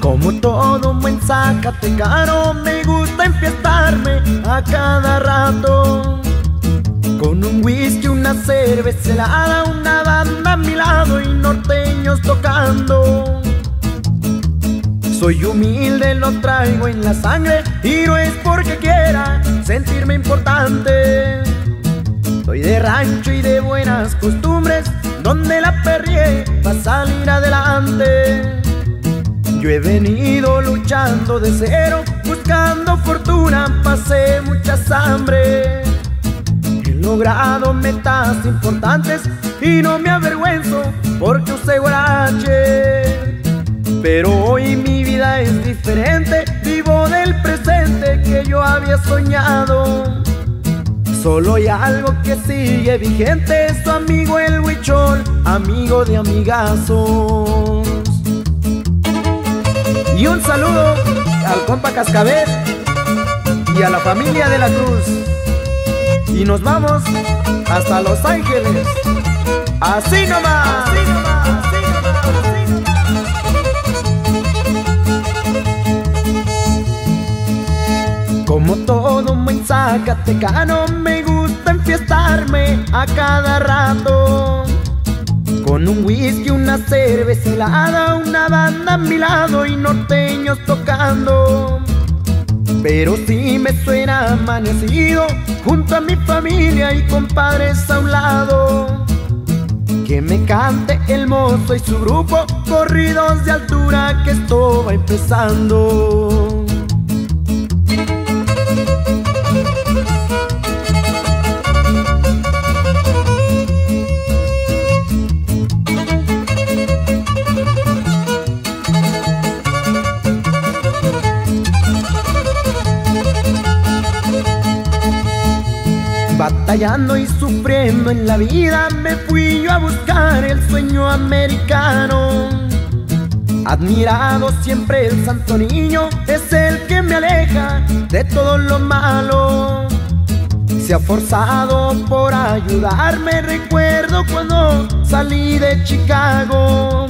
Como todo buen zacatecano me gusta enfiestarme a cada rato Con un whisky, una cerveza helada, una banda a mi lado y norteños tocando. Soy humilde, lo traigo en la sangre y no es porque quiera sentirme importante. Soy de rancho y de buenas costumbres, donde la perrié va a salir adelante. Yo he venido luchando de cero, buscando fortuna, pasé muchas hambre. Logrado metas importantes y no me avergüenzo porque usé guarache. Pero hoy mi vida es diferente, vivo del presente que yo había soñado. Solo hay algo que sigue vigente, es tu amigo el huichol, amigo de amigazos. Y un saludo al compa Cascabel y a la familia de la Cruz. Y nos vamos hasta Los Ángeles. Así nomás. Así nomás, así nomás, así nomás. Como todo buen zacatecano me gusta enfiestarme a cada rato. Con un whisky, una cerveza helada, una banda a mi lado y norteños tocando. Pero si me suena amanecido, junto a mi familia y compadres a un lado. Que me cante el mozo y su grupo, corridos de altura que esto va empezando. Batallando y sufriendo en la vida me fui yo a buscar el sueño americano. Admirado siempre el santo niño, es el que me aleja de todo lo malo. Se ha forzado por ayudarme, recuerdo cuando salí de Chicago.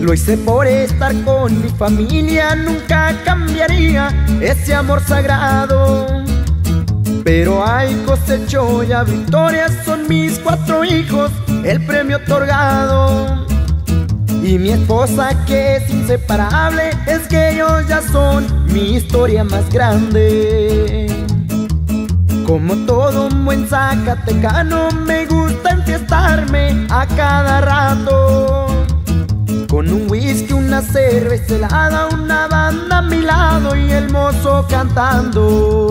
Lo hice por estar con mi familia, nunca cambiaría ese amor sagrado. Pero hay cosecho ya victorias, son mis cuatro hijos, el premio otorgado. Y mi esposa que es inseparable, es que ellos ya son mi historia más grande. Como todo buen zacatecano, me gusta enfiestarme a cada rato. Con un whisky, una cerveza helada, una banda a mi lado y el mozo cantando.